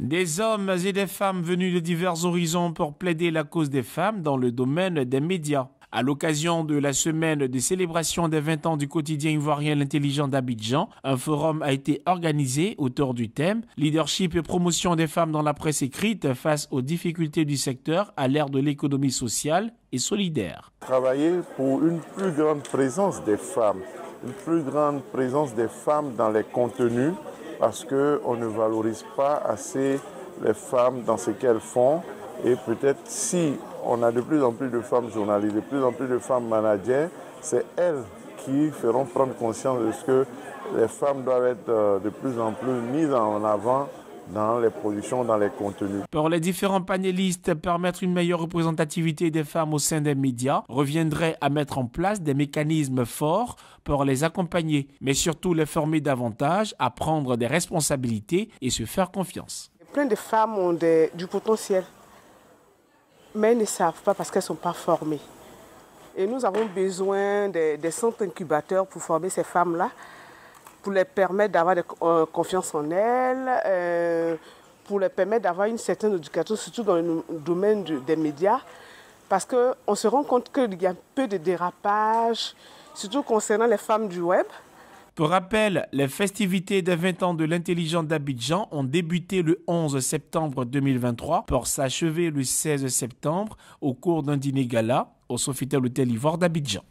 Des hommes et des femmes venus de divers horizons pour plaider la cause des femmes dans le domaine des médias. À l'occasion de la semaine de célébration des 20 ans du quotidien ivoirien L'intelligent d'Abidjan, un forum a été organisé autour du thème Leadership et promotion des femmes dans la presse écrite face aux difficultés du secteur à l'ère de l'économie sociale et solidaire. Travailler pour une plus grande présence des femmes, une plus grande présence des femmes dans les contenus parce qu'on ne valorise pas assez les femmes dans ce qu'elles font. Et peut-être si on a de plus en plus de femmes journalistes, de plus en plus de femmes managers, c'est elles qui feront prendre conscience de ce que les femmes doivent être euh, de plus en plus mises en avant dans les productions, dans les contenus. Pour les différents panélistes, permettre une meilleure représentativité des femmes au sein des médias reviendrait à mettre en place des mécanismes forts pour les accompagner, mais surtout les former davantage à prendre des responsabilités et se faire confiance. Plein de femmes ont du potentiel, mais elles ne savent pas parce qu'elles ne sont pas formées. Et nous avons besoin des, des centres incubateurs pour former ces femmes-là pour les permettre d'avoir euh, confiance en elles, euh, pour les permettre d'avoir une certaine éducation, surtout dans le domaine des médias, parce qu'on se rend compte qu'il y a peu de dérapage, surtout concernant les femmes du web. Pour rappel, les festivités des 20 ans de l'intelligence d'Abidjan ont débuté le 11 septembre 2023 pour s'achever le 16 septembre au cours d'un dîner gala au Sofitel Hôtel Ivoire d'Abidjan.